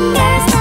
There's no